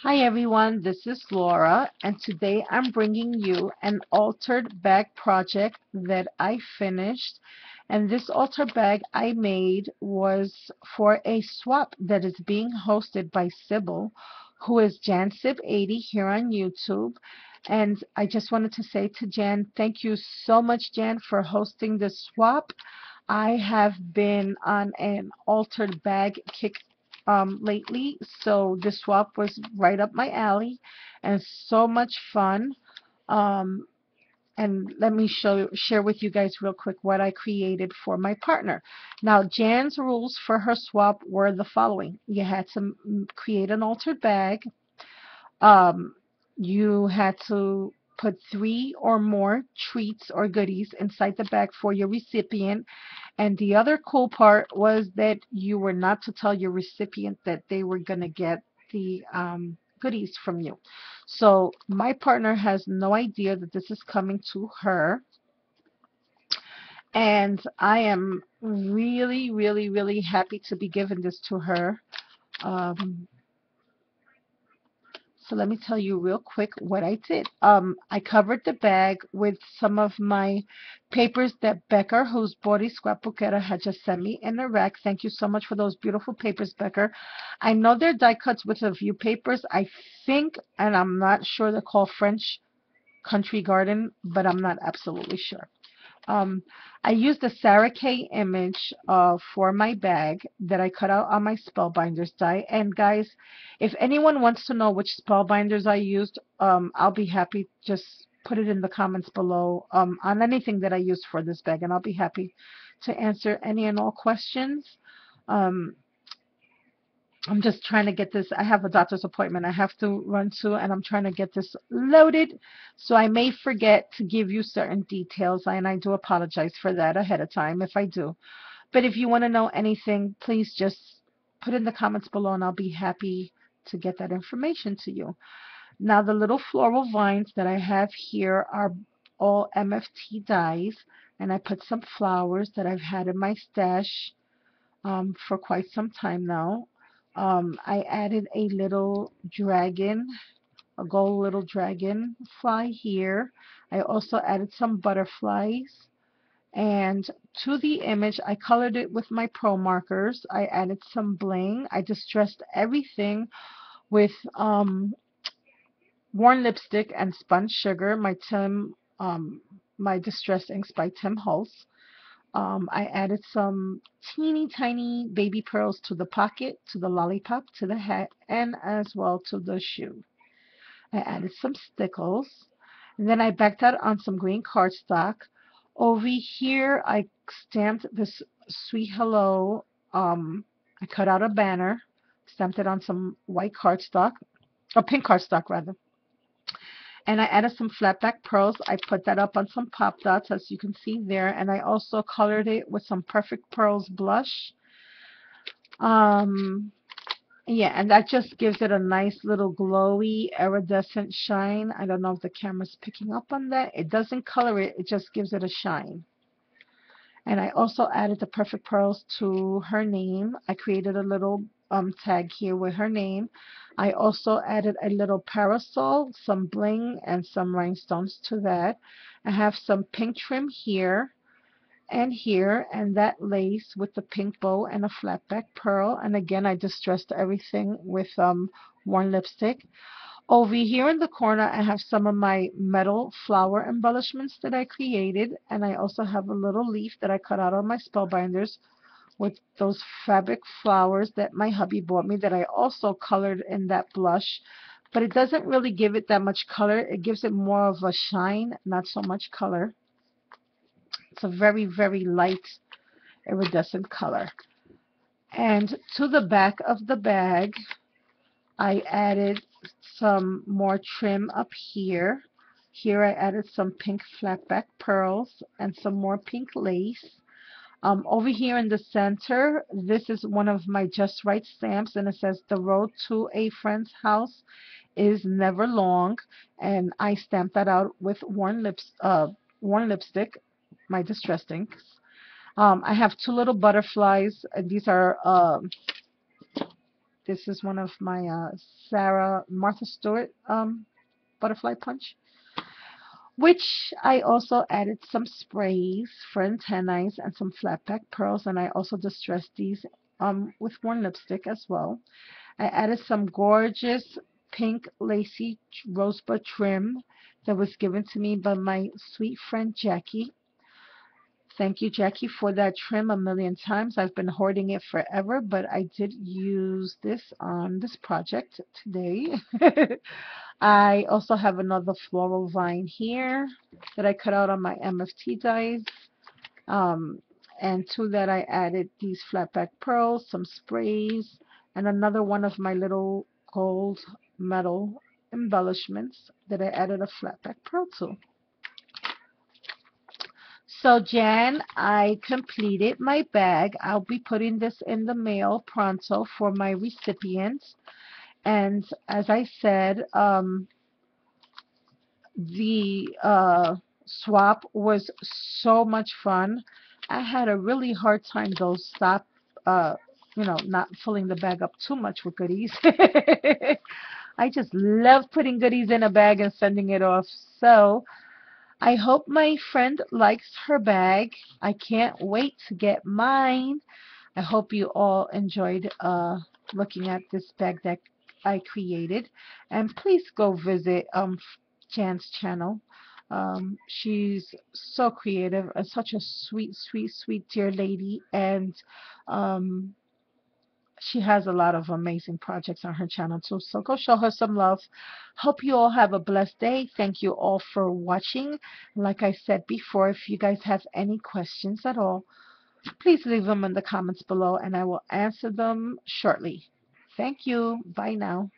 Hi everyone, this is Laura and today I'm bringing you an altered bag project that I finished. And this altered bag I made was for a swap that is being hosted by Sybil who is JanSib80 here on YouTube. And I just wanted to say to Jan thank you so much Jan for hosting this swap. I have been on an altered bag kick um, lately, so this swap was right up my alley and so much fun. Um, and let me show share with you guys real quick what I created for my partner. Now, Jan's rules for her swap were the following. You had to create an altered bag. Um, you had to put three or more treats or goodies inside the bag for your recipient. And the other cool part was that you were not to tell your recipient that they were going to get the um, goodies from you. So my partner has no idea that this is coming to her. And I am really, really, really happy to be giving this to her. Um, so let me tell you real quick what I did. Um, I covered the bag with some of my papers that Becker, who's Body Scrapbookera, had just sent me in a RAK. Thank you so much for those beautiful papers, Becker. I know they're Die Cuts With a View papers. I think, and I'm not sure they're called French Country Garden, but I'm not absolutely sure. Um, I used the Sarah Kay image uh, for my bag that I cut out on my Spellbinders die. And guys, if anyone wants to know which Spellbinders I used, um, I'll be happy. Just put it in the comments below um, on anything that I used for this bag, and I'll be happy to answer any and all questions. Um, I'm just trying to get this. I have a doctor's appointment I have to run to, and I'm trying to get this loaded. So I may forget to give you certain details, and I do apologize for that ahead of time if I do. But if you want to know anything, please just put in the comments below, and I'll be happy to get that information to you. Now, the little floral vines that I have here are all MFT dies, and I put some flowers that I've had in my stash um, for quite some time now. Um, I added a little dragon, a gold little dragon fly here. I also added some butterflies. And to the image, I colored it with my Pro markers. I added some bling. I distressed everything with um, worn lipstick and spun sugar. My Tim, um, my distress inks by Tim Holtz. Um, I added some teeny tiny baby pearls to the pocket, to the lollipop, to the hat, and as well to the shoe. I added some stickles. And then I backed out on some green cardstock. Over here, I stamped this Sweet Hello. Um, I cut out a banner, stamped it on some white cardstock, or pink cardstock rather and I added some flat back pearls. I put that up on some pop dots as you can see there and I also colored it with some Perfect Pearls blush. Um, yeah, and that just gives it a nice little glowy iridescent shine. I don't know if the camera's picking up on that. It doesn't color it, it just gives it a shine. And I also added the Perfect Pearls to her name. I created a little um, tag here with her name. I also added a little parasol, some bling, and some rhinestones to that. I have some pink trim here and here, and that lace with the pink bow and a flat back pearl. And again, I distressed everything with um, worn lipstick. Over here in the corner, I have some of my metal flower embellishments that I created. And I also have a little leaf that I cut out on my spellbinders with those fabric flowers that my hubby bought me that I also colored in that blush. But it doesn't really give it that much color. It gives it more of a shine, not so much color. It's a very, very light iridescent color. And to the back of the bag, I added some more trim up here. Here I added some pink flat back pearls and some more pink lace. Um, over here in the center, this is one of my Justrite stamps, and it says, the road to a friend's house is never long. And I stamped that out with worn, lips, uh, worn lipstick, my distress inks. Um, I have two little butterflies. And these are um, This is one of my uh, Sarah Martha Stewart um, butterfly punch which I also added some sprays for antennae and some flat back pearls and I also distressed these um, with worn lipstick as well. I added some gorgeous pink lacy rosebud trim that was given to me by my sweet friend Jackie. Thank you, Jackie, for that trim a million times. I've been hoarding it forever, but I did use this on this project today. I also have another floral vine here that I cut out on my MFT dies. Um, and to that I added these flat back pearls, some sprays, and another one of my little gold metal embellishments that I added a flat back pearl to. So Jan, I completed my bag. I'll be putting this in the mail pronto for my recipients. And as I said, um, the uh, swap was so much fun. I had a really hard time though stop uh, you know not filling the bag up too much with goodies. I just love putting goodies in a bag and sending it off. So I hope my friend likes her bag. I can't wait to get mine. I hope you all enjoyed uh, looking at this bag that I created. And please go visit um, Jan's channel. Um, she's so creative and such a sweet, sweet, sweet dear lady. And um, she has a lot of amazing projects on her channel too. So go show her some love. Hope you all have a blessed day. Thank you all for watching. Like I said before, if you guys have any questions at all, please leave them in the comments below and I will answer them shortly. Thank you. Bye now.